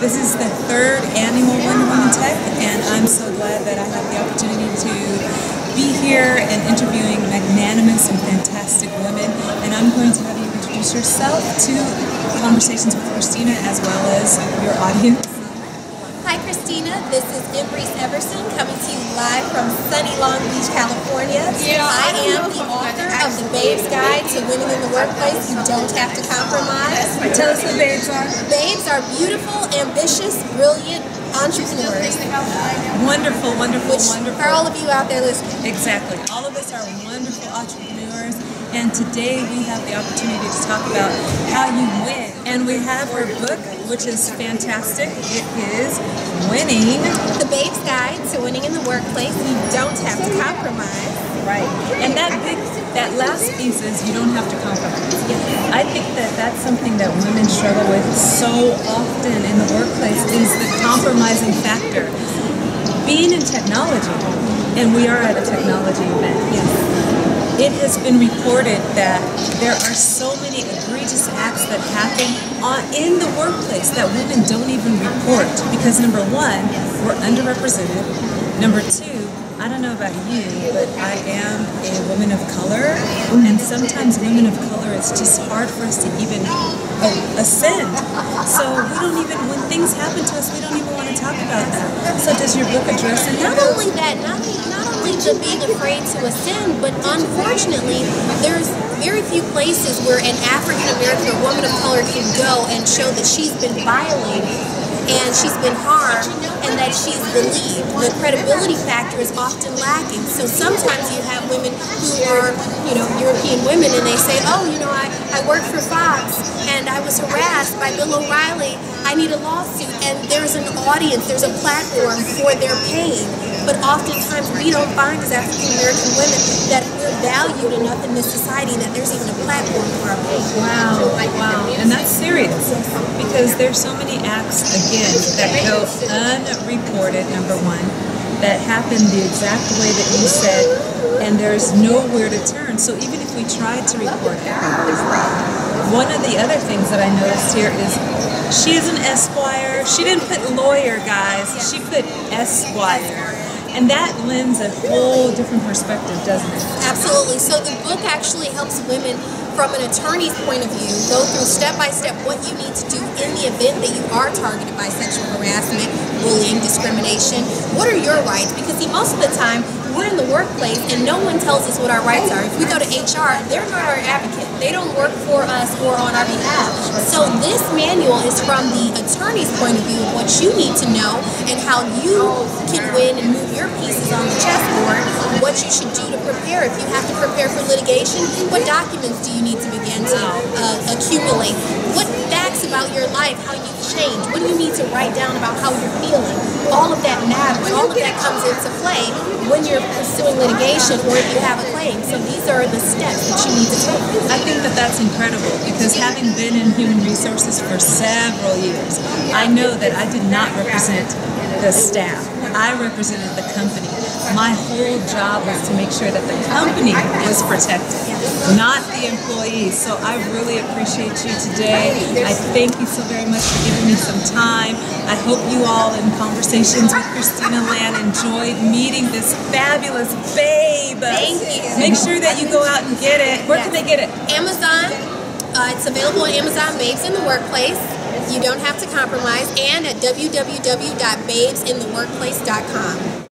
This is the third annual Wonder Woman Tech, and I'm so glad that I have the opportunity to be here and interviewing magnanimous and fantastic women. And I'm going to have you introduce yourself to conversations with Christyna as well as your audience. Christyna, this is M. Reese Everson coming to you live from sunny Long Beach, California. Yeah, I, I am the author of The Babes Guide to Women in the Workplace You Don't Have to Compromise. Tell us who babes are. Babes are beautiful, ambitious, brilliant entrepreneurs. Wonderful, wonderful, Which wonderful. for all of you out there listening. Exactly. All of us are wonderful entrepreneurs, and today we have the opportunity to talk about how you win. And we have her book, which is fantastic. It is Winning. The Babes Guide to Winning in the Workplace You Don't Have to Compromise. Right. And that big, that last piece is you don't have to compromise. I think that that's something that women struggle with so often in the workplace compromising factor. Being in technology, and we are at a technology event. It has been reported that there are so many egregious acts that happen on, in the workplace that women don't even report because number one, we're underrepresented. Number two, I don't know about you, but I am a woman of color, and sometimes women of color, it's just hard for us to even uh, ascend. So we don't even, when things happen to us, we don't even want to talk about that. So does your book address of Not only that, not, not only the being afraid to ascend, but unfortunately, there's very few places where an African American or woman of color can go and show that she's been violated and she's been harmed that she's believed. The credibility factor is often lacking. So sometimes you have women who are, you know, European women and they say, oh, you know, I, I work for Fox and I was harassed by Bill O'Reilly. I need a lawsuit. And there's an audience, there's a platform for their pain. But oftentimes we don't find as African American women that we're valued enough in this society that there's even a platform for our pain. Wow, wow. And that's serious because there's so many acts, again, that go unreported, number one, that happened the exact way that you said, and there's nowhere to turn. So even if we tried to report it, one of the other things that I noticed here is she is an Esquire. She didn't put lawyer, guys. She put Esquire. And that lends a whole different perspective, doesn't it? Absolutely. So the book actually helps women from an attorney's point of view go through step by step what you need to do in the event that you are targeted by sexual harassment, bullying, discrimination. What are your rights? Because see, most of the time we're in the workplace and no one tells us what our rights are. If we go to HR, they're not our advocate. They don't work for us or on our behalf. So this manual is from the attorney's point of view of what you need to know and how you can win and move your pieces on the chessboard, what you should do to prepare. If you have to prepare for litigation, what documents do you need to begin to uh, accumulate? About your life, how you've changed? What do you need to write down about how you're feeling? All of that matters. All of that comes into play when you're pursuing litigation or if you have a claim. So these are the steps that you need to take. I think that that's incredible because having been in human resources for several years, I know that I did not represent the staff. I represented the company. My whole job was to make sure that the company was protected, not the employees. So I really appreciate you today. I thank you so very much for giving me some time. I hope you all in conversations with Christyna Land enjoyed meeting this fabulous babe. Thank you. Make sure that you go out and get it. Where can they get it? Amazon. Uh, it's available on Amazon Babes in the Workplace. You don't have to compromise. And at www.babesintheworkplace.com.